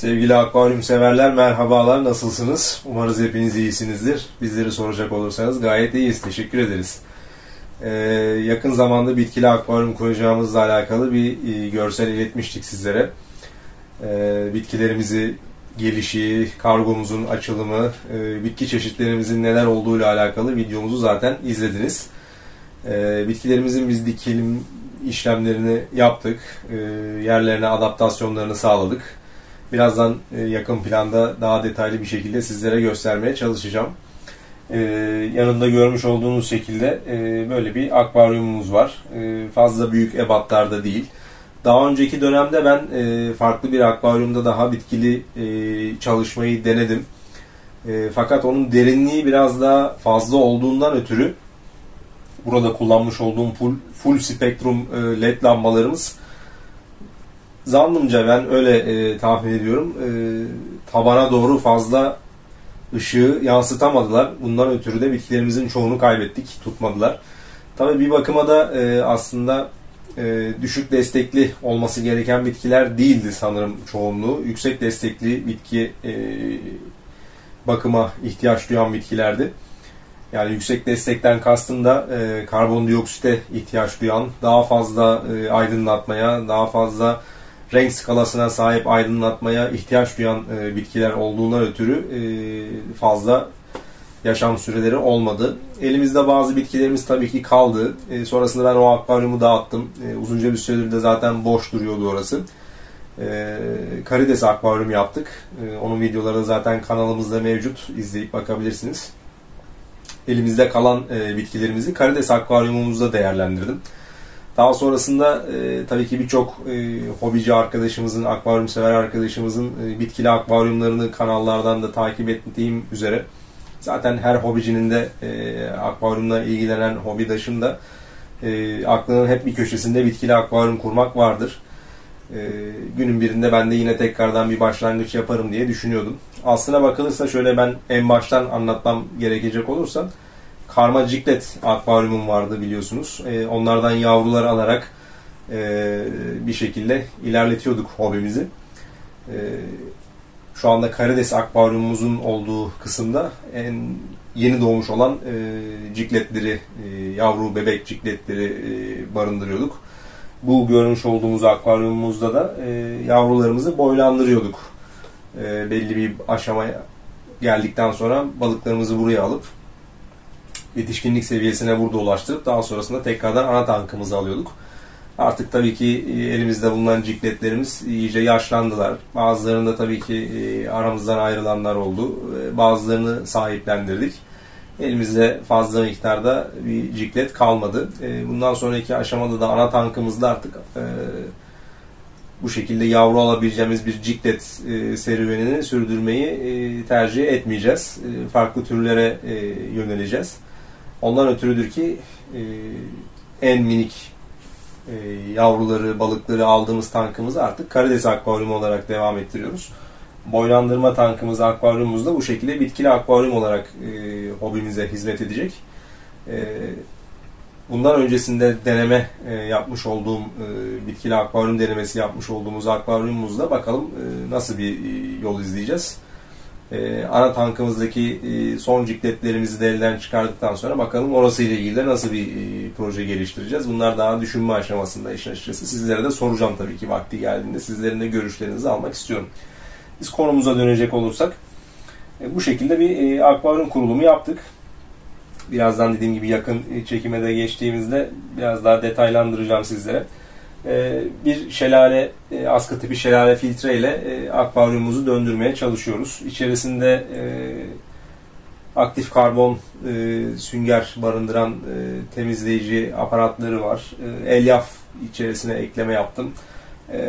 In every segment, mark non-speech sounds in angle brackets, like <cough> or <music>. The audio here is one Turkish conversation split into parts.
Sevgili akvaryum severler merhabalar nasılsınız? Umarız hepiniz iyisinizdir. Bizleri soracak olursanız gayet iyiyiz. Teşekkür ederiz. Ee, yakın zamanda bitkili akvaryum kuracağımızla alakalı bir e, görsel iletmiştik sizlere. Ee, bitkilerimizi gelişi, kargomuzun açılımı, e, bitki çeşitlerimizin neler olduğuyla alakalı videomuzu zaten izlediniz. E, bitkilerimizin biz dikilim işlemlerini yaptık. E, yerlerine adaptasyonlarını sağladık. Birazdan e, yakın planda daha detaylı bir şekilde sizlere göstermeye çalışacağım. E, yanında görmüş olduğunuz şekilde e, böyle bir akvaryumumuz var. Fazla büyük ebatlarda değil. Daha önceki dönemde ben farklı bir akvaryumda daha bitkili çalışmayı denedim. Fakat onun derinliği biraz daha fazla olduğundan ötürü burada kullanmış olduğum full, full spektrum led lambalarımız zannımca ben öyle e, tahmin ediyorum e, tabana doğru fazla ışığı yansıtamadılar. Bundan ötürü de bitkilerimizin çoğunu kaybettik, tutmadılar. Tabii bir bakıma da e, aslında e, düşük destekli olması gereken bitkiler değildi sanırım çoğunluğu. Yüksek destekli bitki e, bakıma ihtiyaç duyan bitkilerdi. Yani yüksek destekten kastım da e, karbondioksite ihtiyaç duyan, daha fazla e, aydınlatmaya, daha fazla renk skalasına sahip aydınlatmaya ihtiyaç duyan e, bitkiler olduğundan ötürü e, fazla yaşam süreleri olmadı. Elimizde bazı bitkilerimiz tabii ki kaldı. E, sonrasında ben o akvaryumu dağıttım. E, uzunca bir süredir de zaten boş duruyordu orası. E, karides akvaryum yaptık. E, onun videoları zaten kanalımızda mevcut. İzleyip bakabilirsiniz. Elimizde kalan e, bitkilerimizi karides akvaryumumuzda değerlendirdim. Daha sonrasında e, tabii ki birçok e, hobici arkadaşımızın, akvaryum sever arkadaşımızın e, bitkili akvaryumlarını kanallardan da takip ettiğim üzere zaten her hobicinin de e, akvaryumla ilgilenen hobidaşın da e, aklının hep bir köşesinde bitkili akvaryum kurmak vardır. E, günün birinde ben de yine tekrardan bir başlangıç yaparım diye düşünüyordum. Aslına bakılırsa şöyle ben en baştan anlatmam gerekecek olursa karma ciklet akvaryumum vardı biliyorsunuz. E, onlardan yavrular alarak e, bir şekilde ilerletiyorduk hobimizi. E, şu anda karides akvaryumumuzun olduğu kısımda en yeni doğmuş olan e, cikletleri, e, yavru bebek cikletleri e, barındırıyorduk. Bu görmüş olduğumuz akvaryumumuzda da e, yavrularımızı boylandırıyorduk. E, belli bir aşamaya geldikten sonra balıklarımızı buraya alıp yetişkinlik seviyesine burada ulaştırıp daha sonrasında tekrardan ana tankımızı alıyorduk. Artık tabii ki e, elimizde bulunan cikletlerimiz iyice yaşlandılar. Bazılarında tabii ki e, aramızdan ayrılanlar oldu. E, bazılarını sahiplendirdik. Elimizde fazla miktarda bir ciklet kalmadı. Bundan sonraki aşamada da ana tankımızda artık bu şekilde yavru alabileceğimiz bir ciklet serüvenini sürdürmeyi tercih etmeyeceğiz. Farklı türlere yöneleceğiz. Ondan ötürüdür ki en minik e, yavruları, balıkları aldığımız tankımızı artık karides akvaryumu olarak devam ettiriyoruz. Boylandırma tankımız, akvaryumumuz da bu şekilde bitkili akvaryum olarak e, hobimize hizmet edecek. E, bundan öncesinde deneme e, yapmış olduğum, e, bitkili akvaryum denemesi yapmış olduğumuz akvaryumumuzda bakalım e, nasıl bir e, yol izleyeceğiz. Ee, ana tankımızdaki e, son cikletlerimizi de elden çıkardıktan sonra bakalım orası ile ilgili de nasıl bir e, proje geliştireceğiz. Bunlar daha düşünme aşamasında işin açıkçası. Sizlere de soracağım tabii ki vakti geldiğinde. Sizlerin de görüşlerinizi almak istiyorum. Biz konumuza dönecek olursak e, bu şekilde bir akvaryum kurulumu yaptık. Birazdan dediğim gibi yakın çekime de geçtiğimizde biraz daha detaylandıracağım sizlere. Ee, bir şelale, e, askı tipi şelale filtre ile e, akvaryumumuzu döndürmeye çalışıyoruz. İçerisinde e, aktif karbon sünger barındıran temizleyici aparatları var. Elyaf içerisine ekleme yaptım.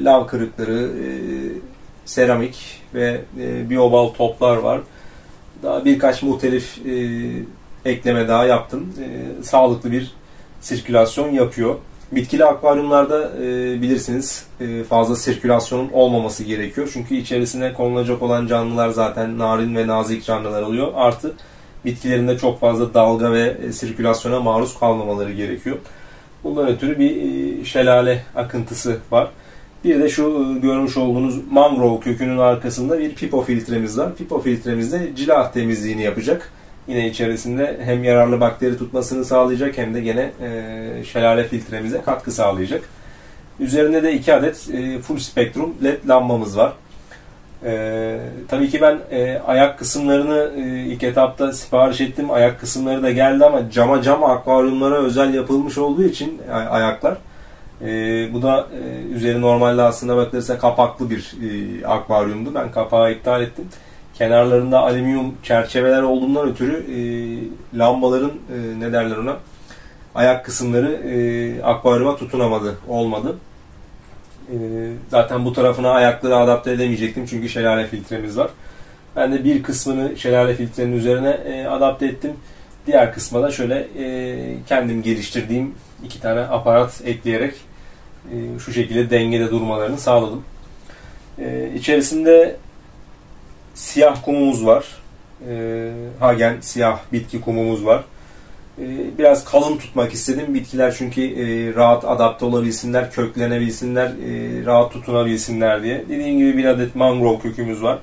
Lav kırıkları, seramik ve biyobal toplar var. Daha birkaç muhtelif ekleme daha yaptım. Sağlıklı bir sirkülasyon yapıyor. Bitkili akvaryumlarda e, bilirsiniz e, fazla sirkülasyonun olmaması gerekiyor. Çünkü içerisine konulacak olan canlılar zaten narin ve nazik canlılar oluyor. Artı bitkilerinde çok fazla dalga ve e, sirkülasyona maruz kalmamaları gerekiyor. Bundan ötürü bir e, şelale akıntısı var. Bir de şu e, görmüş olduğunuz mangrove kökünün arkasında bir pipo filtremiz var. Pipo filtremiz de cilah temizliğini yapacak. Yine içerisinde hem yararlı bakteri tutmasını sağlayacak hem de gene e, şelale filtremize katkı sağlayacak. Üzerinde de 2 adet e, full spektrum led lambamız var. E, tabii ki ben e, ayak kısımlarını e, ilk etapta sipariş ettim. Ayak kısımları da geldi ama cama cam akvaryumlara özel yapılmış olduğu için ayaklar. E, bu da e, üzeri normalde aslında bakılırsa kapaklı bir e, akvaryumdu. Ben kapağı iptal ettim. Kenarlarında alüminyum çerçeveler olduğundan ötürü e, lambaların e, ne derler ona ayak kısımları e, akvaryuma tutunamadı, olmadı. E, zaten bu tarafına ayakları adapte edemeyecektim çünkü şelale filtremiz var. Ben de bir kısmını şelale filtrenin üzerine e, adapte ettim. Diğer kısma da şöyle e, kendim geliştirdiğim iki tane aparat ekleyerek e, şu şekilde dengede durmalarını sağladım. E, içerisinde siyah kumumuz var. E, Hagen siyah bitki kumumuz var. E, biraz kalın tutmak istedim. Bitkiler çünkü e, rahat adapte olabilsinler, köklenebilsinler, e, rahat tutunabilsinler diye. Dediğim gibi bir adet mangrove kökümüz var.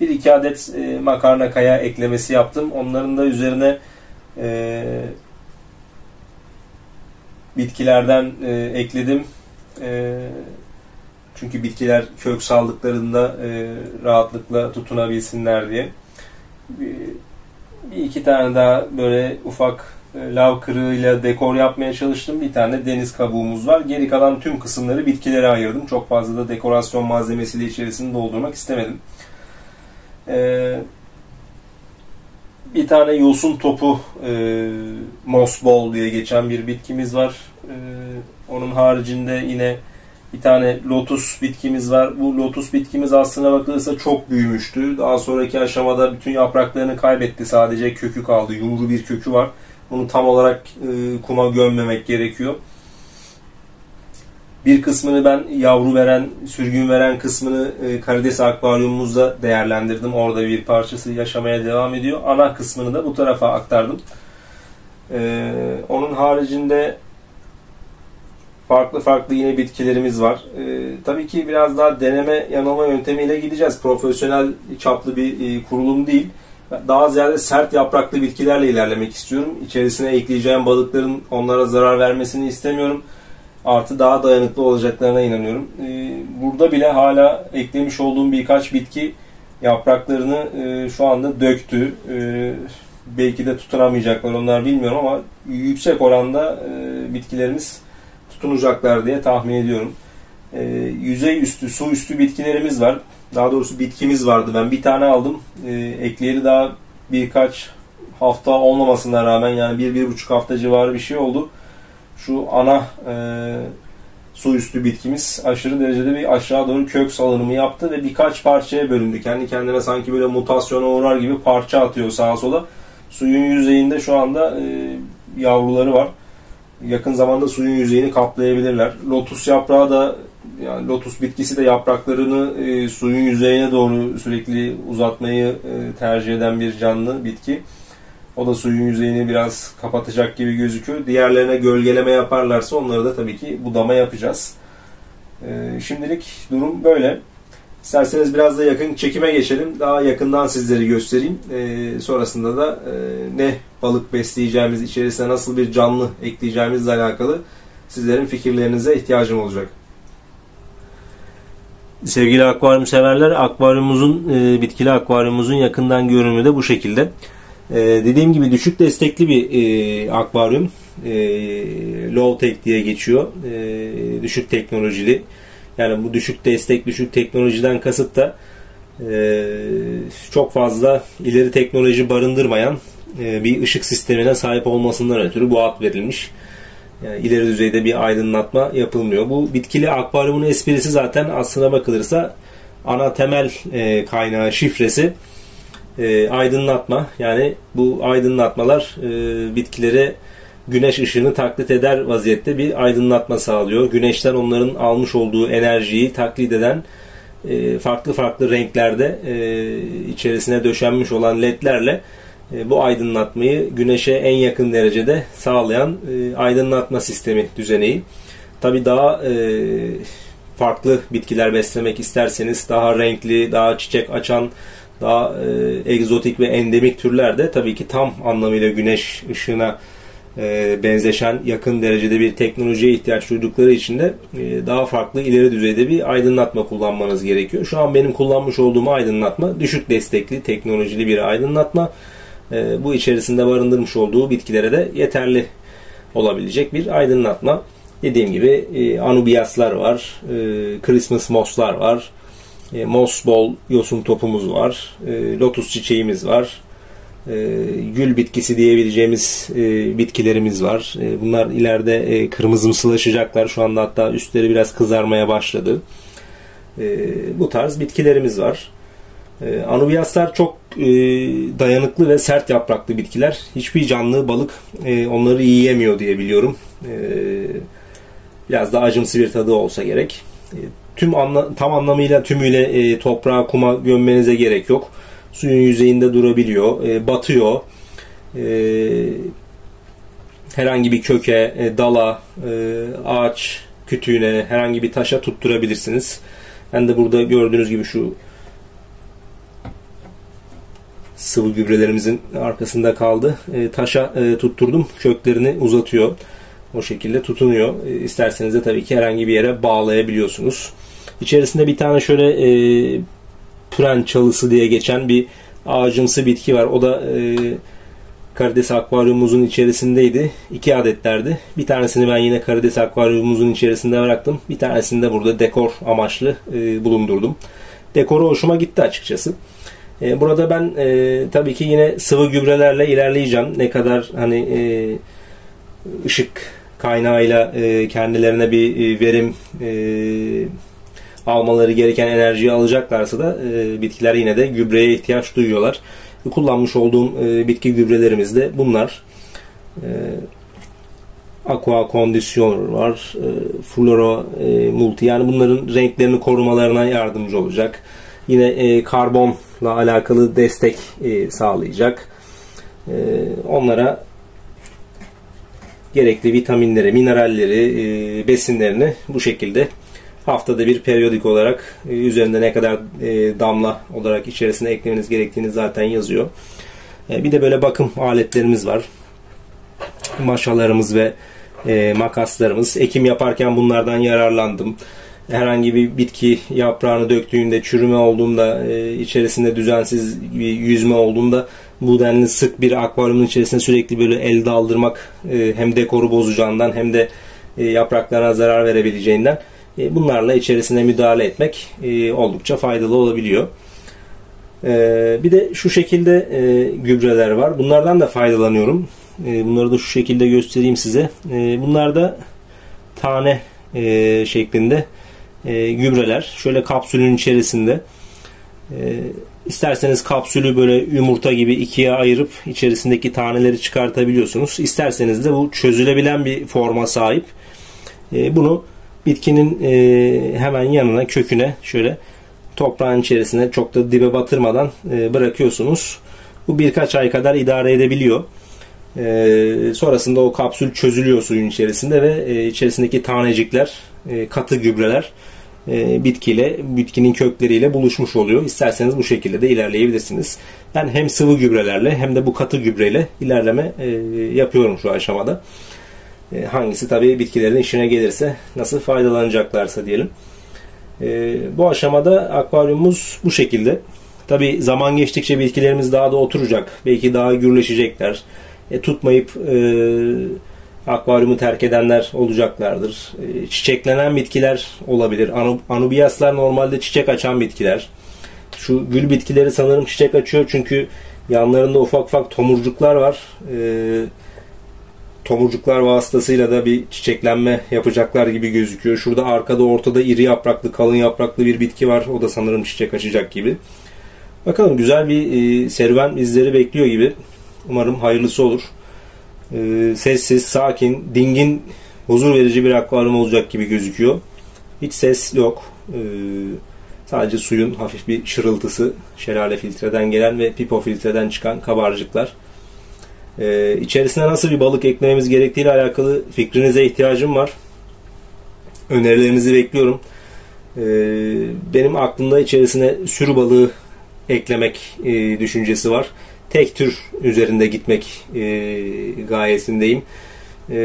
Bir iki adet e, makarna kaya eklemesi yaptım. Onların da üzerine e, bitkilerden e, ekledim. E, çünkü bitkiler kök saldıklarında e, rahatlıkla tutunabilsinler diye. Bir, bir iki tane daha böyle ufak e, lav kırığıyla dekor yapmaya çalıştım. Bir tane deniz kabuğumuz var. Geri kalan tüm kısımları bitkilere ayırdım. Çok fazla da dekorasyon malzemesiyle içerisini doldurmak istemedim. Ee, bir tane yosun topu e, moss ball diye geçen bir bitkimiz var. E, onun haricinde yine bir tane lotus bitkimiz var. Bu lotus bitkimiz aslına bakılırsa çok büyümüştü. Daha sonraki aşamada bütün yapraklarını kaybetti. Sadece kökü kaldı. Yumru bir kökü var. Bunu tam olarak e, kuma gömmemek gerekiyor. Bir kısmını ben yavru veren, sürgün veren kısmını e, karides akvaryumumuzda değerlendirdim. Orada bir parçası yaşamaya devam ediyor. Ana kısmını da bu tarafa aktardım. E, onun haricinde farklı farklı yine bitkilerimiz var. E, tabii ki biraz daha deneme yanılma yöntemiyle gideceğiz. Profesyonel çaplı bir e, kurulum değil. Daha ziyade sert yapraklı bitkilerle ilerlemek istiyorum. İçerisine ekleyeceğim balıkların onlara zarar vermesini istemiyorum. Artı daha dayanıklı olacaklarına inanıyorum. E, burada bile hala eklemiş olduğum birkaç bitki yapraklarını e, şu anda döktü. E, belki de tutunamayacaklar onlar bilmiyorum ama yüksek oranda e, bitkilerimiz tutunacaklar diye tahmin ediyorum. E, yüzey üstü, su üstü bitkilerimiz var. Daha doğrusu bitkimiz vardı. Ben bir tane aldım. E, ekleyeli daha birkaç hafta olmamasına rağmen yani bir, bir buçuk hafta civarı bir şey oldu. Şu ana e, su üstü bitkimiz aşırı derecede bir aşağı doğru kök salınımı yaptı ve birkaç parçaya bölündü. Kendi kendine sanki böyle mutasyona uğrar gibi parça atıyor sağa sola. Suyun yüzeyinde şu anda e, yavruları var yakın zamanda suyun yüzeyini kaplayabilirler. Lotus yaprağı da yani lotus bitkisi de yapraklarını e, suyun yüzeyine doğru sürekli uzatmayı e, tercih eden bir canlı bitki. O da suyun yüzeyini biraz kapatacak gibi gözüküyor. Diğerlerine gölgeleme yaparlarsa onları da tabii ki budama yapacağız. E, şimdilik durum böyle. İsterseniz biraz da yakın çekime geçelim. Daha yakından sizleri göstereyim. E, sonrasında da e, ne balık besleyeceğimiz, içerisine nasıl bir canlı ekleyeceğimizle alakalı sizlerin fikirlerinize ihtiyacım olacak. Sevgili akvaryum severler, akvaryumumuzun, e, bitkili akvaryumumuzun yakından görünümü de bu şekilde. E, dediğim gibi düşük destekli bir e, akvaryum. E, low tech diye geçiyor. E, düşük teknolojili yani bu düşük destek, düşük teknolojiden kasıt da e, çok fazla ileri teknoloji barındırmayan e, bir ışık sistemine sahip olmasından ötürü bu ad verilmiş. Yani ileri düzeyde bir aydınlatma yapılmıyor. Bu bitkili akvaryumun esprisi zaten aslına bakılırsa ana temel e, kaynağı şifresi e, aydınlatma. Yani bu aydınlatmalar e, bitkilere güneş ışığını taklit eder vaziyette bir aydınlatma sağlıyor. Güneşten onların almış olduğu enerjiyi taklit eden e, farklı farklı renklerde e, içerisine döşenmiş olan ledlerle e, bu aydınlatmayı güneşe en yakın derecede sağlayan aydınlatma sistemi düzeneği. Tabi daha farklı bitkiler beslemek isterseniz daha renkli, daha çiçek açan, daha e, egzotik ve endemik türler de tabii ki tam anlamıyla güneş ışığına e, benzeşen yakın derecede bir teknolojiye ihtiyaç duydukları için de e, daha farklı ileri düzeyde bir aydınlatma kullanmanız gerekiyor. Şu an benim kullanmış olduğum aydınlatma düşük destekli teknolojili bir aydınlatma. E, bu içerisinde barındırmış olduğu bitkilere de yeterli olabilecek bir aydınlatma. Dediğim gibi e, anubiaslar var, e, Christmas moss'lar var, e, moss bol yosun topumuz var, e, lotus çiçeğimiz var, gül bitkisi diyebileceğimiz bitkilerimiz var. Bunlar ileride kırmızımsılaşacaklar. Şu anda hatta üstleri biraz kızarmaya başladı. Bu tarz bitkilerimiz var. E, anubiaslar çok e, dayanıklı ve sert yapraklı bitkiler. Hiçbir canlı balık e, onları yiyemiyor diye biliyorum. E, biraz da acımsı bir tadı olsa gerek. E, tüm anla, tam anlamıyla tümüyle e, toprağa, kuma gömmenize gerek yok. Suyun yüzeyinde durabiliyor, e, batıyor. E, herhangi bir köke, e, dala, e, ağaç kütüğüne, herhangi bir taşa tutturabilirsiniz. Ben de burada gördüğünüz gibi şu sıvı gübrelerimizin arkasında kaldı. E, taşa e, tutturdum. Köklerini uzatıyor. O şekilde tutunuyor. E, isterseniz de tabii ki herhangi bir yere bağlayabiliyorsunuz. İçerisinde bir tane şöyle e, püren çalısı diye geçen bir ağacımsı bitki var. O da e, karides akvaryumumuzun içerisindeydi. İki adetlerdi. Bir tanesini ben yine karides akvaryumumuzun içerisinde bıraktım. Bir tanesini de burada dekor amaçlı e, bulundurdum. Dekoru hoşuma gitti açıkçası. E, burada ben e, tabii ki yine sıvı gübrelerle ilerleyeceğim. Ne kadar hani e, ışık kaynağıyla e, kendilerine bir e, verim e, almaları gereken enerjiyi alacaklarsa da e, bitkiler yine de gübreye ihtiyaç duyuyorlar. Kullanmış olduğum e, bitki gübrelerimiz de bunlar. E, aqua Conditioner var. E, Fluoro e, Multi yani bunların renklerini korumalarına yardımcı olacak. Yine e, karbonla alakalı destek e, sağlayacak. E, onlara gerekli vitaminleri, mineralleri, e, besinlerini bu şekilde haftada bir periyodik olarak e, üzerinde ne kadar e, damla olarak içerisine eklemeniz gerektiğini zaten yazıyor. E, bir de böyle bakım aletlerimiz var. Maşalarımız ve makaslarımız. Ekim yaparken bunlardan yararlandım. Herhangi bir bitki yaprağını döktüğünde, çürüme olduğunda, içerisinde düzensiz bir yüzme olduğunda bu denli sık bir akvaryumun içerisinde sürekli böyle el daldırmak hem dekoru bozacağından hem de yapraklarına zarar verebileceğinden e, bunlarla içerisine müdahale etmek e, oldukça faydalı olabiliyor. E, bir de şu şekilde gübreler var. Bunlardan da faydalanıyorum. Bunları da şu şekilde göstereyim size. Bunlar da tane şeklinde gübreler. Şöyle kapsülün içerisinde. İsterseniz kapsülü böyle yumurta gibi ikiye ayırıp içerisindeki taneleri çıkartabiliyorsunuz. İsterseniz de bu çözülebilen bir forma sahip. Bunu bitkinin e, hemen yanına köküne şöyle toprağın içerisine çok da dibe batırmadan e, bırakıyorsunuz. Bu birkaç ay kadar idare edebiliyor. E, sonrasında o kapsül çözülüyor suyun içerisinde ve e, içerisindeki tanecikler, e, katı gübreler e, bitkiyle, bitkinin kökleriyle buluşmuş oluyor. İsterseniz bu şekilde de ilerleyebilirsiniz. Ben hem sıvı gübrelerle hem de bu katı gübreyle ilerleme e, yapıyorum şu aşamada. E, hangisi tabii bitkilerin işine gelirse, nasıl faydalanacaklarsa diyelim. Bu aşamada akvaryumumuz bu şekilde. Tabi zaman geçtikçe bitkilerimiz daha da oturacak. Belki daha gürleşecekler. E, tutmayıp e, akvaryumu terk edenler olacaklardır. E, çiçeklenen bitkiler olabilir. Anubiaslar normalde çiçek açan bitkiler. Şu gül bitkileri sanırım çiçek açıyor çünkü yanlarında ufak ufak tomurcuklar var. E, tomurcuklar vasıtasıyla da bir çiçeklenme yapacaklar gibi gözüküyor. Şurada arkada ortada iri yapraklı, kalın yapraklı bir bitki var. O da sanırım çiçek açacak gibi. Bakalım güzel bir e, serüven izleri bekliyor gibi. Umarım hayırlısı olur. E, sessiz, sakin, dingin, huzur verici bir akvaryum olacak gibi gözüküyor. Hiç ses yok. E, sadece suyun hafif bir şırıltısı, şelale filtreden gelen ve pipo filtreden çıkan kabarcıklar. Ee, içerisine nasıl bir balık eklememiz gerektiğiyle alakalı fikrinize ihtiyacım var. Önerilerinizi bekliyorum. benim aklımda içerisine sürü balığı eklemek e, düşüncesi var. Tek tür üzerinde gitmek e, gayesindeyim. E,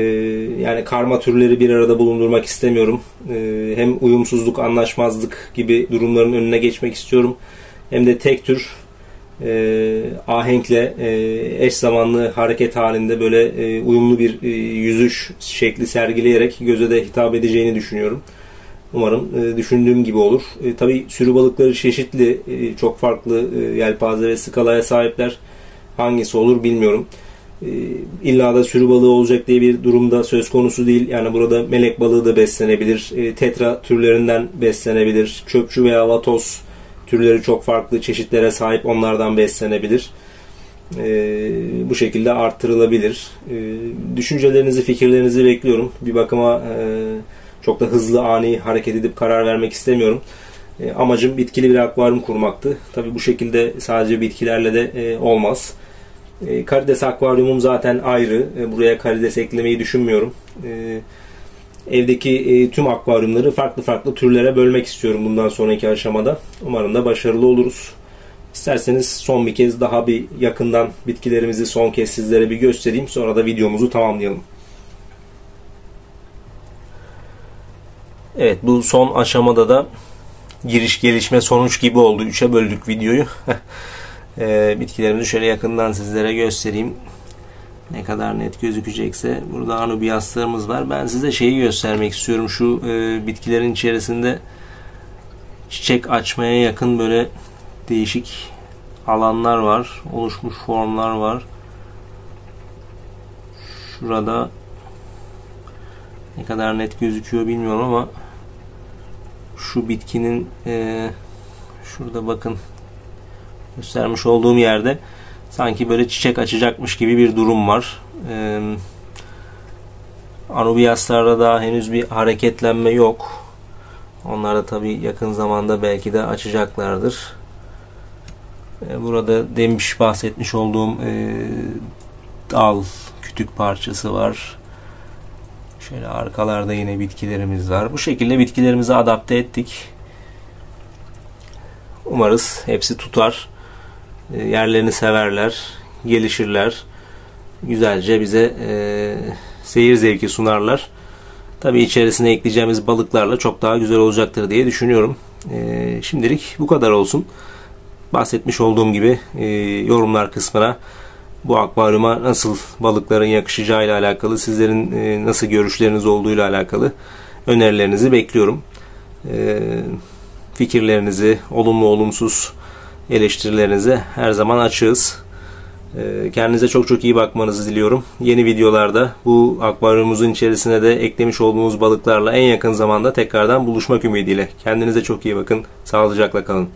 yani karma türleri bir arada bulundurmak istemiyorum. E, hem uyumsuzluk, anlaşmazlık gibi durumların önüne geçmek istiyorum. Hem de tek tür e, ahenkle e, eş zamanlı hareket halinde böyle e, uyumlu bir e, yüzüş şekli sergileyerek göze de hitap edeceğini düşünüyorum. Umarım e, düşündüğüm gibi olur. E, tabii sürü balıkları çeşitli, e, çok farklı e, yelpaze ve skalaya sahipler. Hangisi olur bilmiyorum. E, illa da sürü balığı olacak diye bir durumda söz konusu değil. Yani burada melek balığı da beslenebilir. E, tetra türlerinden beslenebilir. Çöpçü veya vatoz türleri çok farklı çeşitlere sahip onlardan beslenebilir. E, bu şekilde arttırılabilir. E, düşüncelerinizi, fikirlerinizi bekliyorum. Bir bakıma e, çok da hızlı, ani hareket edip karar vermek istemiyorum. E, amacım bitkili bir akvaryum kurmaktı. Tabii bu şekilde sadece bitkilerle de e, olmaz. E, karides akvaryumum zaten ayrı. E, buraya karides eklemeyi düşünmüyorum. E, evdeki e, tüm akvaryumları farklı farklı türlere bölmek istiyorum bundan sonraki aşamada. Umarım da başarılı oluruz. İsterseniz son bir kez daha bir yakından bitkilerimizi son kez sizlere bir göstereyim. Sonra da videomuzu tamamlayalım. Evet bu son aşamada da giriş gelişme sonuç gibi oldu. Üçe böldük videoyu. <laughs> e, bitkilerimizi şöyle yakından sizlere göstereyim. Ne kadar net gözükecekse. Burada anubiaslarımız var. Ben size şeyi göstermek istiyorum. Şu e, bitkilerin içerisinde çiçek açmaya yakın böyle değişik alanlar var. Oluşmuş formlar var. Şurada ne kadar net gözüküyor bilmiyorum ama şu bitkinin e, şurada bakın göstermiş olduğum yerde sanki böyle çiçek açacakmış gibi bir durum var. E, Anubiaslarda daha henüz bir hareketlenme yok. Onlar da tabi yakın zamanda belki de açacaklardır. E, burada demiş bahsetmiş olduğum e, dal kütük parçası var. Şöyle arkalarda yine bitkilerimiz var. Bu şekilde bitkilerimizi adapte ettik. Umarız hepsi tutar. E, yerlerini severler. Gelişirler. Güzelce bize e, seyir zevki sunarlar. Tabii içerisine ekleyeceğimiz balıklarla çok daha güzel olacaktır diye düşünüyorum. E, şimdilik bu kadar olsun. Bahsetmiş olduğum gibi e, yorumlar kısmına bu akvaryuma nasıl balıkların yakışacağı ile alakalı, sizlerin e, nasıl görüşleriniz olduğu ile alakalı önerilerinizi bekliyorum. E, fikirlerinizi, olumlu olumsuz eleştirilerinize her zaman açığız. E, kendinize çok çok iyi bakmanızı diliyorum. Yeni videolarda bu akvaryumumuzun içerisine de eklemiş olduğumuz balıklarla en yakın zamanda tekrardan buluşmak ümidiyle. Kendinize çok iyi bakın. Sağlıcakla kalın.